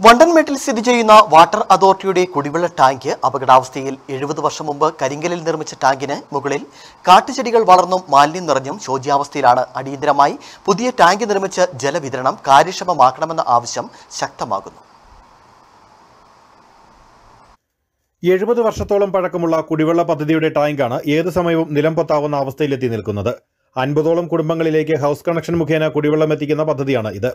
വണ്ടൻമേട്ടിൽ സ്ഥിതി ചെയ്യുന്ന വാട്ടർ അതോറിറ്റിയുടെ കുടിവെള്ള ടാങ്ക് അപകടാവസ്ഥയിൽ എഴുപത് വർഷം മുമ്പ് കരിങ്കലിൽ നിർമ്മിച്ച ടാങ്കിന് മുകളിൽ കാട്ടുചെടികൾ വളർന്നും മാലിന്യം നിറഞ്ഞും ശോച്യാവസ്ഥയിലാണ്. അടിയന്തരമായി പുതിയ ടാങ്ക് നിർമ്മിച്ച് ജലവിതരണം കാര്യക്ഷമമാക്കണമെന്ന ആവശ്യം ശക്തമാകുന്നു. എഴുപത് വർഷത്തോളം പഴക്കമുള്ള കുടിവെള്ള പദ്ധതിയുടെ ടാങ്കാണ് ഏത് സമയവും നിലംപൊത്താവുന്ന അവസ്ഥയിലെത്തി നിൽക്കുന്നത്. അൻപതോളം കുടുംബങ്ങളിലേക്ക് ഹൗസ് കണക്ഷൻ മുഖേന കുടിവെള്ളം എത്തിക്കുന്ന പദ്ധതിയാണ് ഇത്.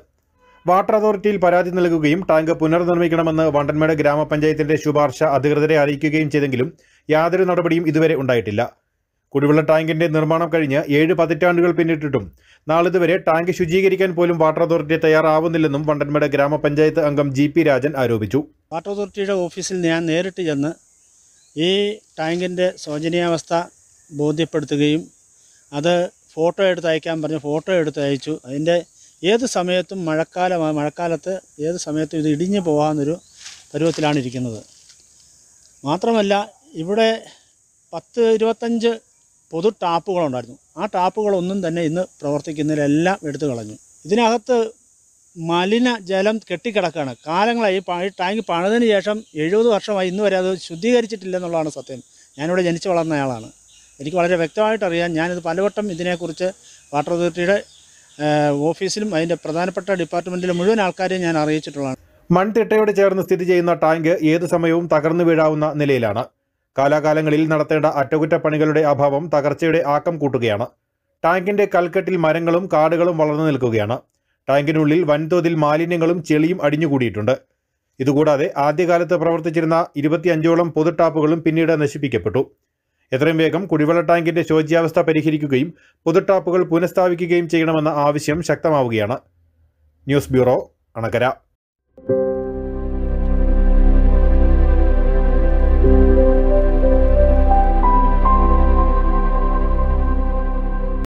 വാട്ടർ അതോറിറ്റിയിൽ പരാതി നൽകുകയും ടാങ്ക് പുനർനിർമ്മിക്കണമെന്ന് വണ്ടൻമേട് ഗ്രാമപഞ്ചായത്തിന്റെ ശുപാർശ അധികൃതരെ അറിയിക്കുകയും ചെയ്തെങ്കിലും യാതൊരു നടപടിയും ഇതുവരെ ഉണ്ടായിട്ടില്ല. കുടിവെള്ള ടാങ്കിന്റെ നിർമ്മാണം കഴിഞ്ഞ് ഏഴ് പതിറ്റാണ്ടുകൾ പിന്നിട്ടിട്ടും നാളിതുവരെ ടാങ്ക് ശുചീകരിക്കാൻ പോലും വാട്ടർ അതോറിറ്റി തയ്യാറാവുന്നില്ലെന്നും വണ്ടൻമേട് ഗ്രാമപഞ്ചായത്ത് അംഗം ജി പി രാജൻ ആരോപിച്ചു. വാട്ടർ അതോറിറ്റിയുടെ ഓഫീസിൽ ഞാൻ നേരിട്ട് ചെന്ന് ഈ ടാങ്കിന്റെ ശോചനീയാവസ്ഥ ബോധ്യപ്പെടുത്തുകയും അത് ഫോട്ടോ എടുത്ത് അയക്കാൻ പറഞ്ഞ് ഫോട്ടോ എടുത്ത് അയച്ചു. അതിന്റെ ഏത് സമയത്തും മഴക്കാലം മഴക്കാലത്ത് ഏത് സമയത്തും ഇത് ഇടിഞ്ഞു പോകാവുന്നൊരു പരുവത്തിലാണ് ഇരിക്കുന്നത്. മാത്രമല്ല ഇവിടെ പത്ത് ഇരുപത്തഞ്ച് പൊതു ടാപ്പുകളുണ്ടായിരുന്നു. ആ ടാപ്പുകളൊന്നും തന്നെ ഇന്ന് പ്രവർത്തിക്കുന്നതിലെല്ലാം എടുത്തു കളഞ്ഞു. ഇതിനകത്ത് മലിന ജലം കെട്ടിക്കിടക്കുകയാണ് കാലങ്ങളായി ഈ ടാങ്ക് പണിതിന് ശേഷം എഴുപത് വർഷമായി ഇന്ന് വരെ അത് ശുദ്ധീകരിച്ചിട്ടില്ല എന്നുള്ളതാണ് സത്യം. ഞാനിവിടെ ജനിച്ചു വളർന്നയാളാണ്. എനിക്ക് വളരെ വ്യക്തമായിട്ടറിയാം ഞാനിത് പലവട്ടം ഇതിനെക്കുറിച്ച് വാട്ടർ അതോറിറ്റിയുടെ ഓഫീസിലും അതിന്റെ പ്രധാനപ്പെട്ട ഡിപ്പാർട്ട്മെന്റിലെ മുഴുവൻ ആൾക്കാരെയും ഞാൻ അറിയിച്ചിട്ടുള്ളതാണ്. മൺതിട്ടയോട് ചേർന്ന് സ്ഥിതി ചെയ്യുന്ന ടാങ്ക് ഏത് സമയവും തകർന്നു വീഴാവുന്ന നിലയിലാണ്. കാലാകാലങ്ങളിൽ നടത്തേണ്ട അറ്റകുറ്റപ്പണികളുടെ അഭാവം തകർച്ചയുടെ ആക്കം കൂട്ടുകയാണ്. ടാങ്കിന്റെ കൽക്കെട്ടിൽ മരങ്ങളും കാടുകളും വളർന്നു നിൽക്കുകയാണ്. ടാങ്കിനുള്ളിൽ വൻതോതിൽ മാലിന്യങ്ങളും ചെളിയും അടിഞ്ഞുകൂടിയിട്ടുണ്ട്. ഇതുകൂടാതെ ആദ്യകാലത്ത് പ്രവർത്തിച്ചിരുന്ന ഇരുപത്തിയഞ്ചോളം പൊതു ടാപ്പുകളും പിന്നീട് നശിപ്പിക്കപ്പെട്ടു. എത്രയും വേഗം കുടിവെള്ള ടാങ്കിന്റെ ശോച്യാവസ്ഥ പരിഹരിക്കുകയും പുതു ടാപ്പുകൾ പുനഃസ്ഥാപിക്കുകയും ചെയ്യണമെന്ന ആവശ്യം ശക്തമാവുകയാണ്. News bureau Anakkara.